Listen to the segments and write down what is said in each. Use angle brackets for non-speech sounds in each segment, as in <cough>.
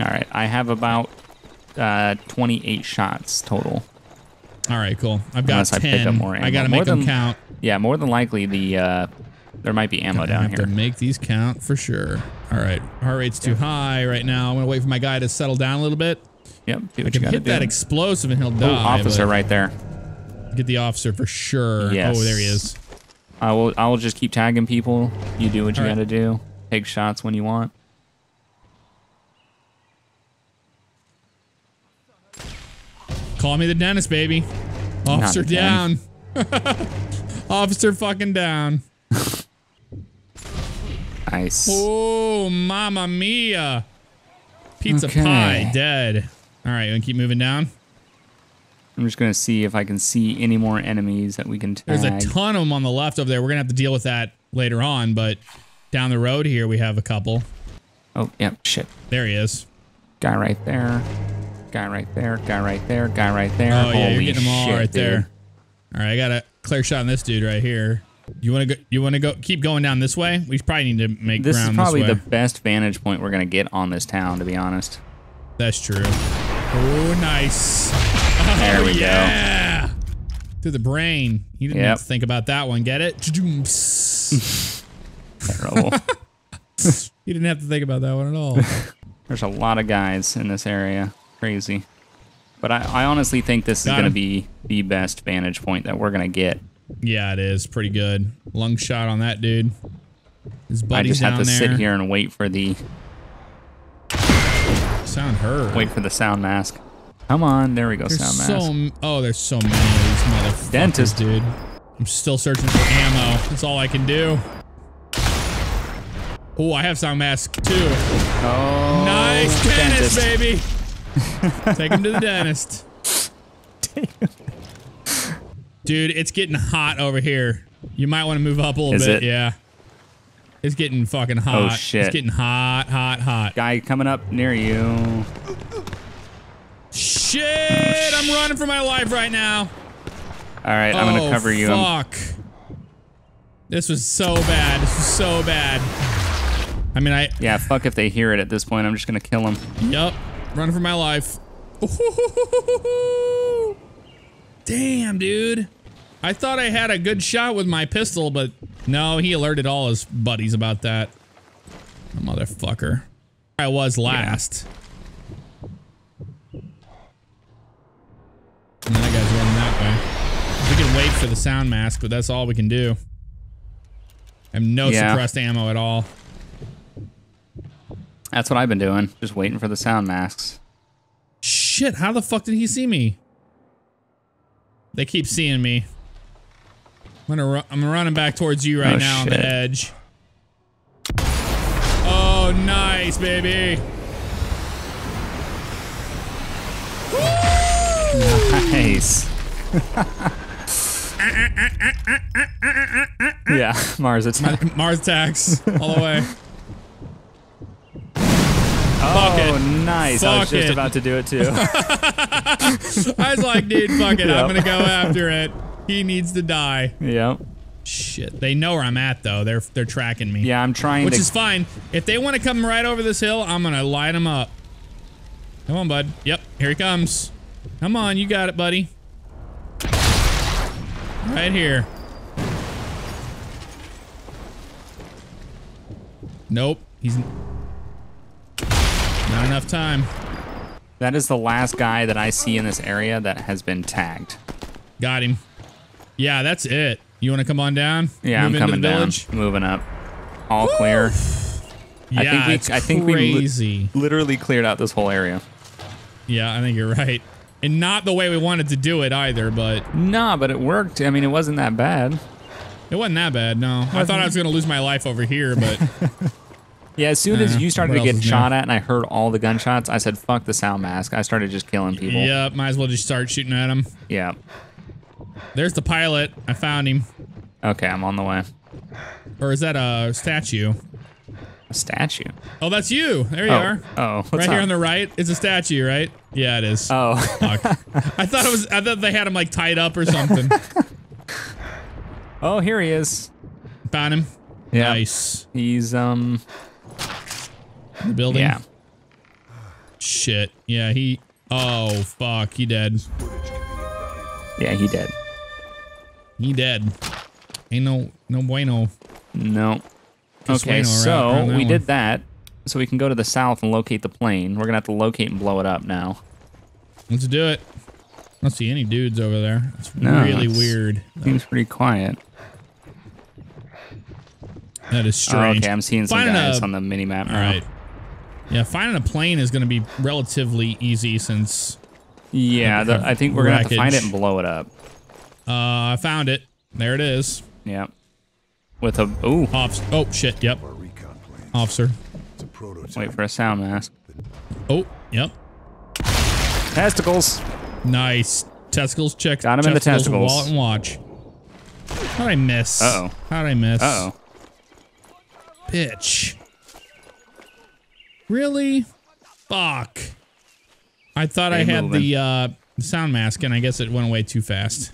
All right, I have about uh, 28 shots total. All right, cool. I've got Unless I pick up more ammo. I gotta More make them than- count. Yeah, more than likely the uh, there might be ammo I down have to make these count for sure. All right, heart rate's too high right now. I'm gonna wait for my guy to settle down a little bit. Yep, do I can hit that explosive and he'll Ooh, die. officer right there. Get the officer for sure. Yes. Oh, there he is. I will. I will just keep tagging people. You do what you right. gotta do. Take shots when you want. Call me the dentist, baby. Officer down. <laughs> officer fucking down. Nice. Oh, mama mia. Pizza Okay. pie, dead. All right, gonna keep moving down. I'm just gonna see if I can see any more enemies that we can tag. There's a ton of them on the left over there. We're gonna have to deal with that later on, but down the road here we have a couple. oh, yep. Shit. There he is. Guy right there. Guy right there. Guy right there. Guy right there. Oh yeah, you're Holy getting them all shit, right dude. there. All right, I got a clear shot on this dude right here. You want to go? You want to go? Keep going down this way. We probably need to make This is ground probably this the best vantage point we're gonna get on this town, to be honest. That's true. Oh, nice. There oh, we go. yeah. To the brain. You didn't Yep. have to think about that one. Get it? <laughs> <laughs> Terrible. you didn't have to think about that one at all. <laughs> There's a lot of guys in this area. Crazy. But I, I honestly think this is gonna be the best vantage point that we're gonna get. yeah, it is pretty good. Lung shot on that dude. His buddy's down there. I just have to there. sit here and wait for the Sound her. wait for the sound mask. Come on, there we go, There's sound so mask. oh, there's so many of these motherfuckers, Dentist. dude. I'm still searching for ammo. That's all I can do. Oh, I have sound mask too. Oh, nice dentist, dentist. baby. <laughs> Take him to the dentist. Dude, it's getting hot over here. You might want to move up a little Is bit. it? Yeah. It's getting fucking oh, hot. Oh, shit. It's getting hot, hot, hot. Guy coming up near you. Shit! I'm running for my life right now. All right, I'm gonna Oh, cover you. Fuck. This was so bad. This was so bad. I mean, I. yeah, fuck if they hear it at this point. I'm just gonna kill him. Yup. Running for my life. <laughs> Damn, dude. I thought I had a good shot with my pistol, but no, he alerted all his buddies about that. Motherfucker. I was last. And that guy's running that way. We can wait for the sound mask, but that's all we can do. I have no Yeah. suppressed ammo at all. That's what I've been doing. Just waiting for the sound masks. Shit, how the fuck did he see me? They keep seeing me. I'm gonna ru- I'm running back towards you right Oh, now on the edge. Oh, nice, baby. Nice. <laughs> yeah, <laughs> Mars attack. Mars attacks all the way. <laughs> Oh, it. nice. I was just it. about to do it too. <laughs> I was like, dude, fuck it. I'm gonna go after it. He needs to die. yep. Shit. They know where I'm at though. They're they're tracking me. Yeah, I'm trying Which to. is fine. If they want to come right over this hill, I'm gonna light them up. Come on, bud. Yep, here he comes. Come on, you got it, buddy. Right here. Nope, he's not enough time. that is the last guy that I see in this area that has been tagged. Got him. Yeah, that's it. You want to come on down? Yeah, Move I'm coming down. Moving up. All clear. Yeah, I think we- it's I think we crazy. Literally cleared out this whole area. yeah, I think you're right. And not the way we wanted to do it either, but Nah, but it worked. I mean, it wasn't that bad. It wasn't that bad, no. I thought I was gonna lose my life over here, but <laughs> Yeah, as soon as Uh, you started what to get is new? shot at and I heard all the gunshots, I said, fuck the sound mask. I started just killing people. yep, might as well just start shooting at him. Yeah. There's the pilot. I found him. Okay, I'm on the way. Or is that a statue? A statue. Oh, that's you. There you oh. are. Oh, what's right here on the right. It's a statue, right? Yeah, it is. Oh. I thought it was. I thought they had him like tied up or something. <laughs> oh, here he is. Found him. Yeah. Nice. He's um the building. yeah. Shit. Yeah, he. Oh fuck, he dead. Yeah, he did. He dead. Ain't no no bueno. No. Just Okay, around- so we one. did that. So we can go to the south and locate the plane. We're gonna have to locate and blow it up now. Let's do it. I don't see any dudes over there. It's No, really it's- weird. Seems pretty quiet. That is Oh, strange. okay, I'm seeing some Finding guys a- on the mini map All right. Yeah, finding a plane is going to be relatively easy since Yeah, the, I think we're gonna have to find it and blow it up. uh, I found it. There it is. Yeah. With a ooh, Off. Oh shit. Yep. Our recon plane. Officer. It's a prototype. wait for a sound mask. Oh. Yep. Testicles. Nice. Testicles check. Got him in the testicles. Wallet and watch. How'd I miss? Uh-oh. How'd I miss? Uh oh. Bitch. Really? Fuck. I thought I had moving. the uh, sound mask, and I guess it went away too fast.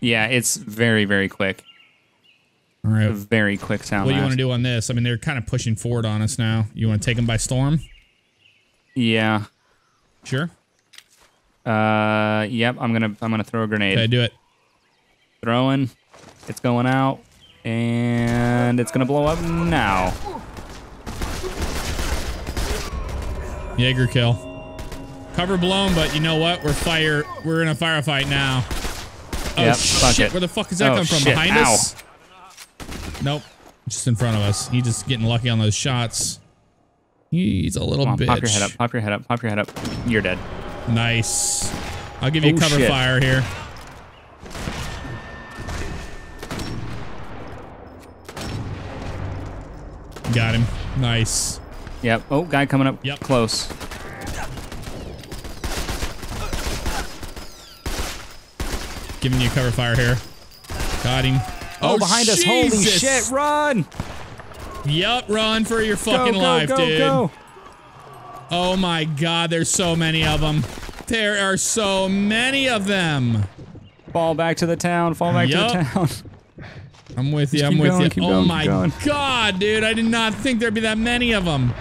Yeah, it's very very quick. All right. A very quick sound What do you want to do on this? I mean, they're kind of pushing forward on us now. You want to take them by storm? Yeah. Sure. Uh. Yep. I'm gonna I'm gonna throw a grenade. Okay, do it. Throwing. It's going out. And it's gonna blow up now. Jaeger kill. Cover blown, but you know what? We're fire. We're in a firefight now. Oh Yep, shit! it. Where the fuck is that Oh, come from? shit, Behind ow. us? Nope. Just in front of us. He's just getting lucky on those shots. He's a little on, bitch. pop your head up, pop your head up, pop your head up. You're dead. Nice. I'll give you Oh, cover shit. fire here. Got him. Nice. Yep. Oh, guy coming up Yep. close. Giving you cover fire here. Got him. Oh, oh behind us. Holy shit, run! Yep, run for your fucking go, life, go, dude. go. Oh my god, there's so many of them. There are so many of them. Fall back to the town, fall back Yup. to the town. <laughs> I'm with you. Just I'm with going, you. oh going, my god, dude! I did not think there'd be that many of them.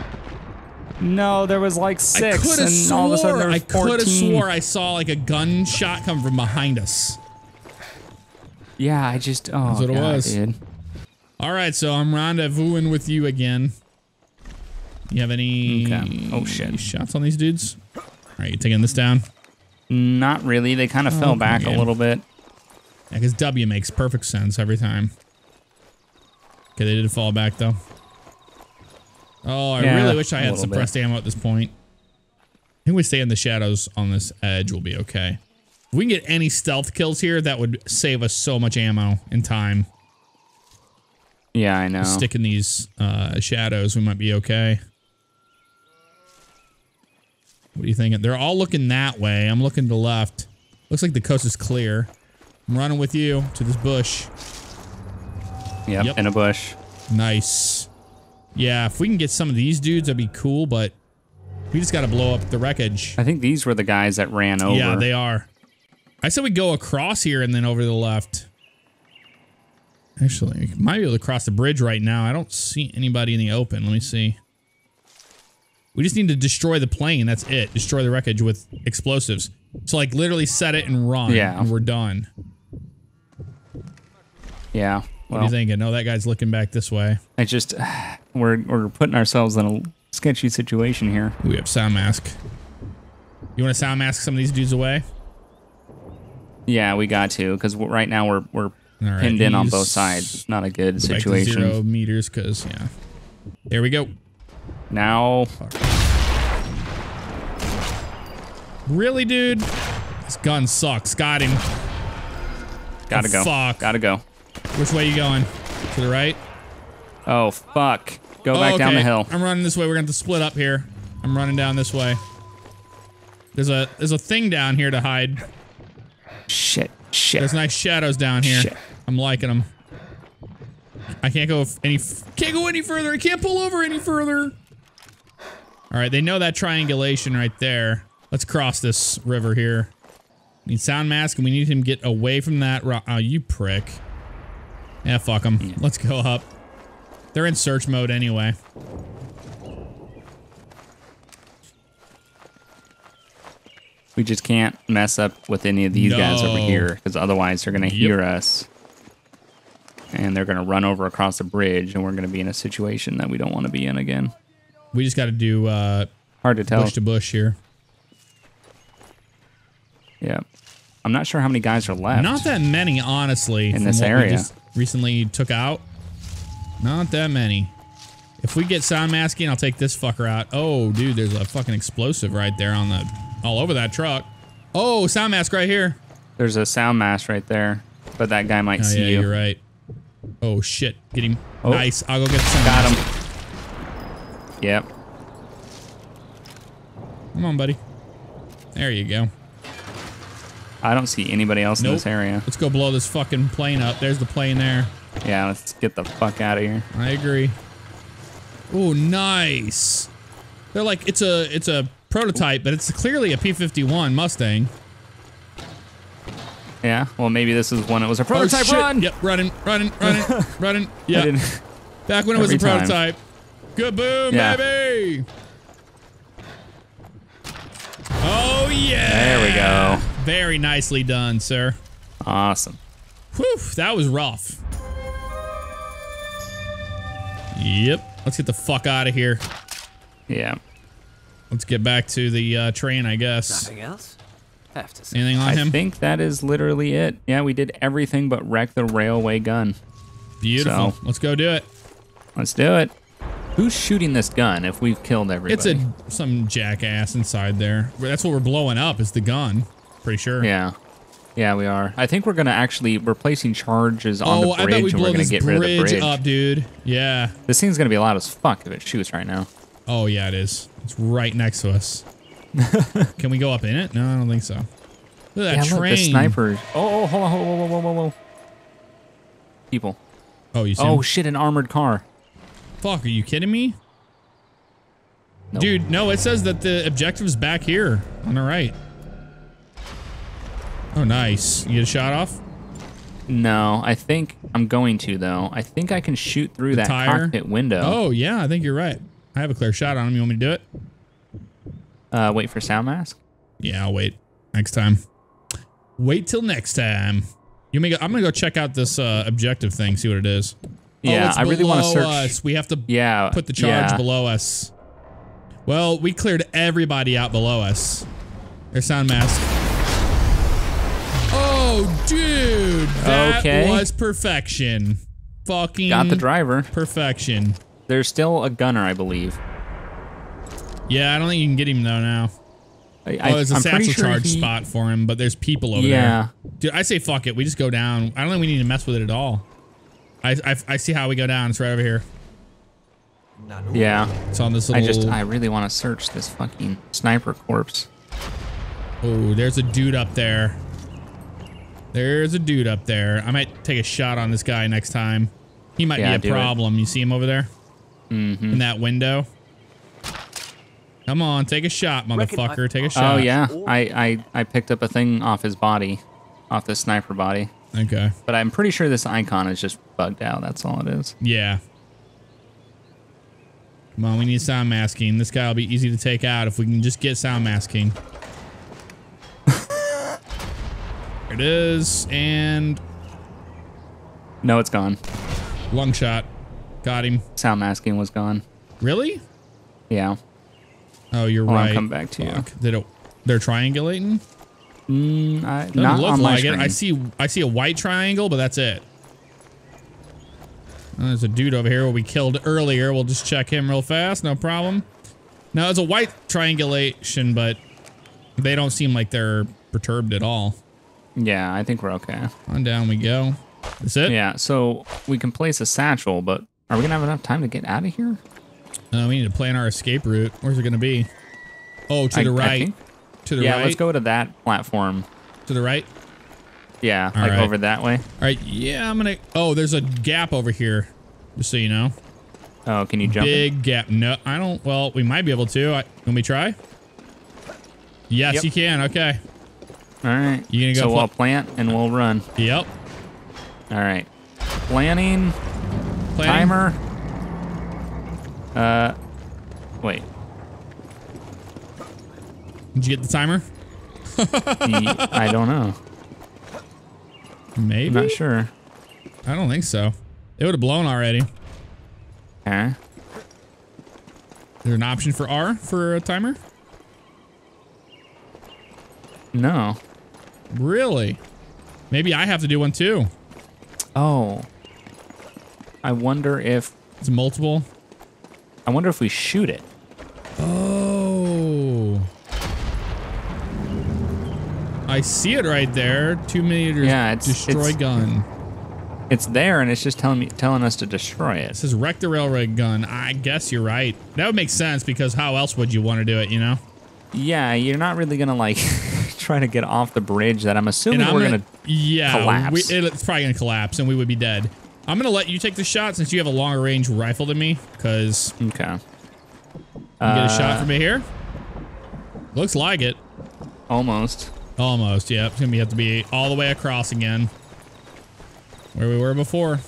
No, there was like six, have and all of a sudden swore. there I was could have swore I saw like a gunshot come from behind us. Yeah, I just, oh, That's what it God, was. dude. All right, so I'm rendezvousing with you again. You have any Okay. Oh, shit. shots on these dudes? All right, you taking this down? Not really. They kind of fell back yeah. a little bit. Yeah, because W makes perfect sense every time. Okay, they did fall back though. Oh, I Yeah, really wish I had little bit. suppressed ammo at this point. I think we stay in the shadows on this edge We'll be okay. If we can get any stealth kills here, that would save us so much ammo and time. Yeah, I know. Stick in these uh, shadows, we might be okay. What are you thinking? They're all looking that way. I'm looking to the left. Looks like the coast is clear. I'm running with you to this bush. Yep, Yep. in a bush. Nice. Yeah, if we can get some of these dudes, that'd be cool, but we just gotta blow up the wreckage. I think these were the guys that ran over. Yeah, they are. I said we go across here and then over to the left. Actually, we might be able to cross the bridge right now. I don't see anybody in the open. Let me see. We just need to destroy the plane. That's it. Destroy the wreckage with explosives. So, like, literally set it and run. Yeah. And we're done. Yeah. What Well, are you thinking? No, that guy's looking back this way. I just, we're, we're putting ourselves in a sketchy situation here. We have sound mask. You want to sound mask some of these dudes away? Yeah, we got to, because right now we're, we're right, pinned in on both sides. Not a good Go back to situation. zero meters, because, yeah. There we go. Now, Really, dude? This gun sucks. Got him. gotta Oh, go. fuck. Gotta go. Which way you going? To the right? Oh, fuck. Go Oh, back down the hill. I'm running this way. We're going to have to split up here. I'm running down this way. There's a there's a thing down here to hide. Shit. Shit. There's nice shadows down here. Shit. I'm liking them. I can't go any f- can't go any further. I can't pull over any further. All right, they know that triangulation right there. Let's cross this river here. Need sound mask, and we need him to get away from that rock. Oh, uh, you prick. Yeah, fuck him. Let's go up. They're in search mode anyway. We just can't mess up with any of these guys over here because otherwise they're going to Yep. hear us. And they're going to run over across the bridge and we're going to be in a situation that we don't want to be in again. We just got to do uh, Hard to tell. bush to bush here. yeah. I'm not sure how many guys are left. Not that many, honestly. In this area. just recently took out. Not that many. If we get sound masking, I'll take this fucker out. Oh, dude, there's a fucking explosive right there on the all over that truck. Oh, sound mask right here. There's a sound mask right there, but that guy might Oh see yeah, you. you're right. Oh shit, get him. Oh. Nice. I'll go get the sound Got mask. him. Yep. Come on, buddy. There you go. I don't see anybody else in this area. Let's go blow this fucking plane up. There's the plane there. Yeah, let's get the fuck out of here. I agree. Oh, nice. They're like it's a it's a prototype, but it's clearly a P51 Mustang. Yeah, well, maybe this is when it was a Oh, prototype shit. run. Yep, running, running, running, <laughs> running. Yeah, back when it was a time. prototype. Good boom, Yeah. baby. Oh yeah. There we go. Very nicely done, sir. Awesome. Whew, that was rough. Yep. Let's get the fuck out of here. Yeah. Let's get back to the uh, train, I guess. Nothing else? Have to say. Anything on I him? think that is literally it. Yeah, we did everything but wreck the railway gun. Beautiful. so- Let's go do it. Let's do it. Who's shooting this gun if we've killed everybody? It's a some jackass inside there. That's what we're blowing up. Is the gun? Pretty sure. Yeah. Yeah, we are. I think we're going to actually, we're placing charges on Oh, the I bridge bet we and we're blow going this to get rid of the bridge up, dude. Yeah. This thing's going to be loud as fuck if it shoots right now. Oh yeah, it is. It's right next to us. <laughs> Can we go up in it? No, I don't think so. Look at that yeah, train. look, the snipers. Oh, oh, hold on, hold on, whoa, whoa, whoa, whoa. People. Oh, you see? Oh, him? shit, an armored car. fuck! Are you kidding me? Nope. Dude, no, it says that the objective's back here on the right. Oh, nice. You get a shot off? No, I think I'm going to, though. I think I can shoot through The that tire? cockpit window. Oh, yeah, I think you're right. I have a clear shot on him. You want me to do it? Uh, wait for sound mask. Yeah, I'll wait. Next time. Wait till next time. You may go, I'm gonna go check out this uh, objective thing, see what it is. Yeah, oh, I really want to search. Us. We have to Yeah. put the charge yeah. below us. Well, we cleared everybody out below us. Their sound mask. Oh, dude, that Okay. was perfection. Fucking Got the driver. perfection. There's still a gunner, I believe. Yeah, I don't think you can get him though now. I, Oh, there's a I'm satchel sure charge he- spot for him, but there's people over Yeah. there. Yeah. Dude, I say fuck it. We just go down. I don't think we need to mess with it at all. I, I, I see how we go down. It's right over here. Yeah. It's on this little... I just, I really want to search this fucking sniper corpse. Oh, there's a dude up there. There's a dude up there. I might take a shot on this guy next time. He might Yeah, be do a it. problem. You see him over there? Mm-hmm. In that window? Come on, take a shot, motherfucker. Take a shot. Oh yeah, I, I I picked up a thing off his body, off the sniper body. Okay. But I'm pretty sure this icon is just bugged out. That's all it is. Yeah. Come on, we need sound masking. This guy will be easy to take out if we can just get sound masking. There it is. And No, it's gone. lung shot. Got him. Sound masking was gone. Really? Yeah. Oh, you're Hold right. come back to you. They don't, they're triangulating? Mm, I, Doesn't not look on my like screen. it. I see I see a white triangle, but that's it. Oh, there's a dude over here we killed earlier. We'll just check him real fast. No problem. Now, it's a white triangulation, but they don't seem like they're perturbed at all. Yeah, I think we're okay. On down we go. That's it? Yeah, so we can place a satchel, but are we gonna have enough time to get out of here? Uh, we need to plan our escape route. Where's it going to be? Oh, to I- the right. think- To the yeah, right. let's go to that platform. To the right. Yeah, All like right. over that way. All right. Yeah, I'm going to. Oh, there's a gap over here. Just so you know. Oh, can you jump? Big gap. No, I don't. Well, we might be able to. I, can we try? Yes, Yep. you can. Okay. All right. You gonna go So we'll plant and we'll run. Yep. All right. Planning Planning. timer. Uh, wait. Did you get the timer? I don't know. Maybe. I'm not sure. I don't think so. It would have blown already. Huh? Is there an option for R for a timer? No. Really? Maybe I have to do one too. Oh. I wonder if It's multiple. I wonder if we shoot it. Oh. I see it right there. Two meters. Yeah, it's- destroy it's- gun. It's there and it's just telling me telling us to destroy It it. says wreck the railroad gun. I guess you're right. That would make sense because how else would you want to do it? You know. Yeah, you're not really gonna like <laughs> try to get off the bridge that I'm assuming I'm we're gonna, gonna, yeah, collapse. We, it's probably gonna collapse and we would be dead. I'm gonna let you take the shot since you have a longer range rifle than me, because you Okay. get a shot Uh, from it here. Looks like it. Almost. Almost. Yeah, it's gonna have to be all the way across again, where we were before.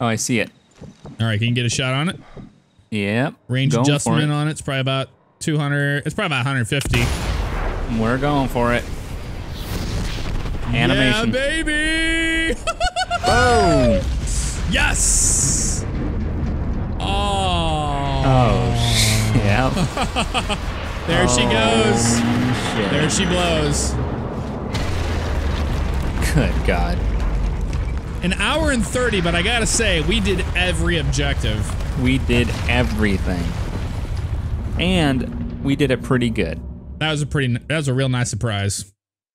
Oh, I see it. All right, can you get a shot on it? Yep. Range adjustment it. on it's probably about 200. It's probably about 150. We're going for it. Animation. Yeah, baby. <laughs> Boom! yes. Oh. Oh, yeah. <laughs> There she goes. Shit. There she blows. Good God. An hour and 30, but I gotta say, we did every objective. We did everything. And we did it pretty good. That was a pretty, that was a real nice surprise.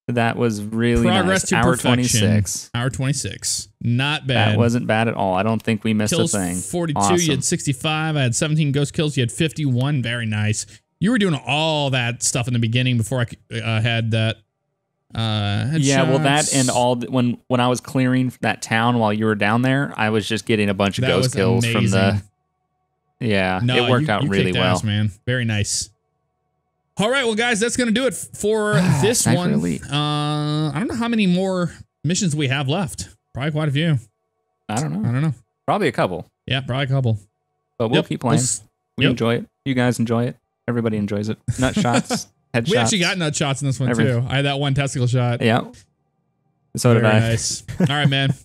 That was really Progress nice. to Hour perfection. 26. Hour 26. Not bad. That wasn't bad at all. I don't think we missed kills a thing. 42. Awesome. You had 65. I had 17 ghost kills. You had 51. Very nice. You were doing all that stuff in the beginning before I uh, had that. Uh, yeah, well, that and all the, when when I was clearing that town while you were down there, I was just getting a bunch of That ghost kills from the. Yeah, No, it worked you- out you really well. ass, man. Very nice. All right, well, guys, that's gonna do it for this Sniper one. Uh, I don't know how many more missions we have left. Probably quite a few. I don't know. I don't know. probably a couple, Yeah, probably a couple. but we'll Yep, keep playing. we yep. enjoy it. You guys enjoy it. Everybody enjoys it. Nut <laughs> shots, headshots. We actually got nut shots in this one Everything. too. I had that one testicle shot. Yeah. So did I. nice. All right, man. <laughs>